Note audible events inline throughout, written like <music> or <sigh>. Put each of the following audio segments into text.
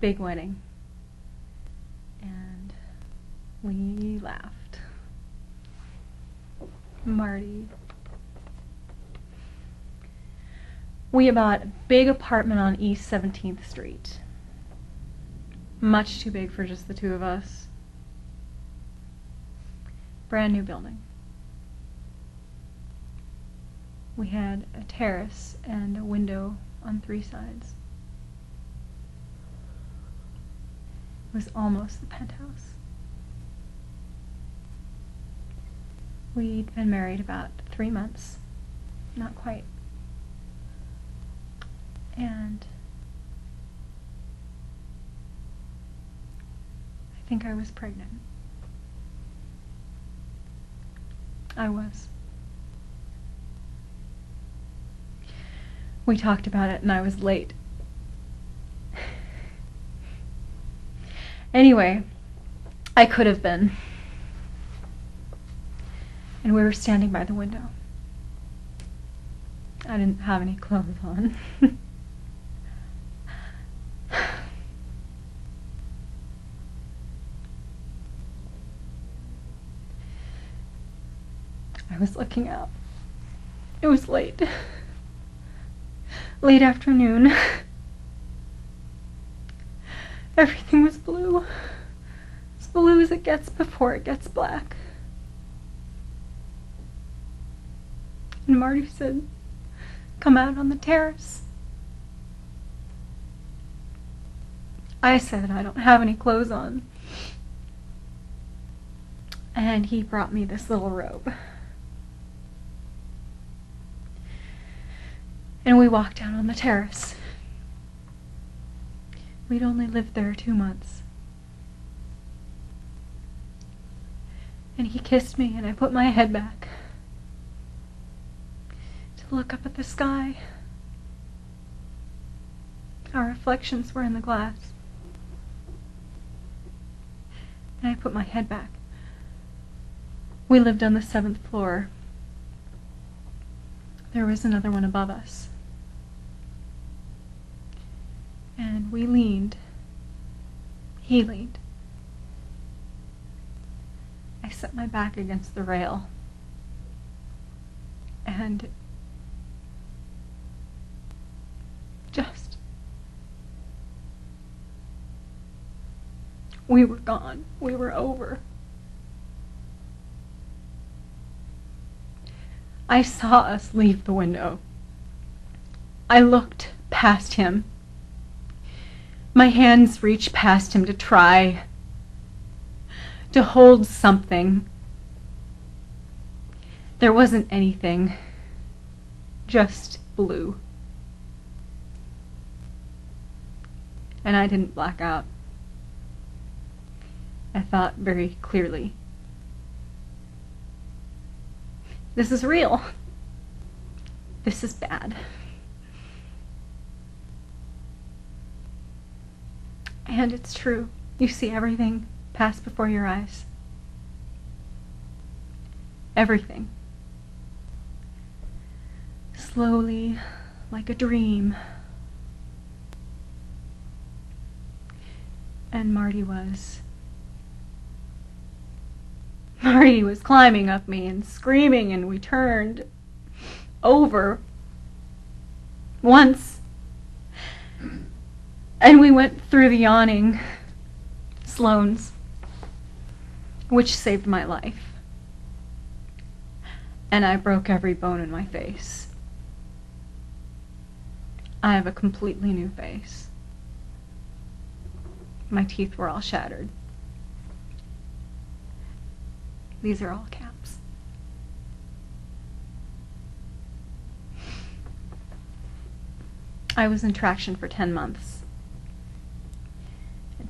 big wedding. And we laughed. Marty. We bought a big apartment on East 17th Street. Much too big for just the two of us. Brand new building. We had a terrace and a window on three sides. Was almost the penthouse. We'd been married about three months. Not quite. And I think I was pregnant. I was. We talked about it and I was late. Anyway, I could have been. And we were standing by the window. I didn't have any clothes on. <sighs> I was looking out. It was late. Late afternoon. <laughs> Everything was blue. As blue as it gets before it gets black. And Marty said, Come out on the terrace. I said, I don't have any clothes on. And he brought me this little robe. And we walked out on the terrace. We'd only lived there two months. And he kissed me, and I put my head back to look up at the sky. Our reflections were in the glass. And I put my head back. We lived on the seventh floor. There was another one above us. We leaned. He leaned. I set my back against the rail. And just. We were gone. We were over. I saw us leave the window. I looked past him. My hands reached past him to try to hold something. There wasn't anything, just blue. And I didn't black out. I thought very clearly. This is real. This is bad. And it's true. You see everything pass before your eyes. Everything. Slowly, like a dream. And Marty was. Marty was climbing up me and screaming, and we turned over once. And we went through the yawning Sloane's, which saved my life. And I broke every bone in my face. I have a completely new face. My teeth were all shattered. These are all caps. I was in traction for 10 months.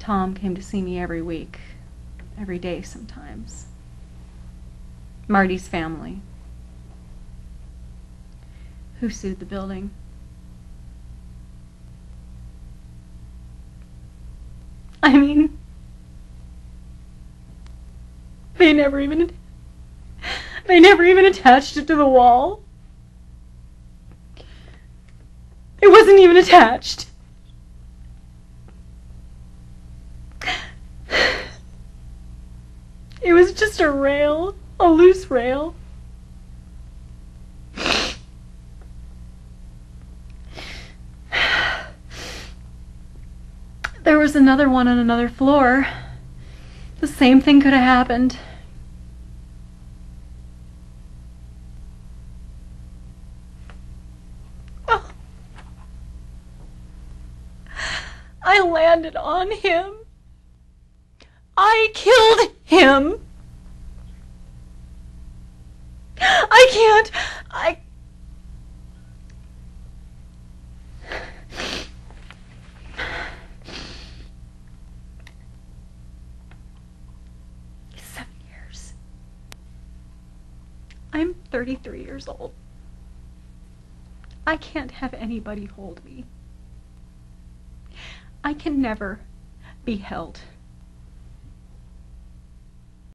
Tom came to see me every week, every day sometimes. Marty's family, who sued the building. I mean, they never even they never even attached it to the wall. It wasn't even attached. It was just a rail, a loose rail. There was another one on another floor. The same thing could have happened. Oh. I landed on him. I killed him. I can't. I. Seven years. I'm 33 years old. I can't have anybody hold me. I can never be held.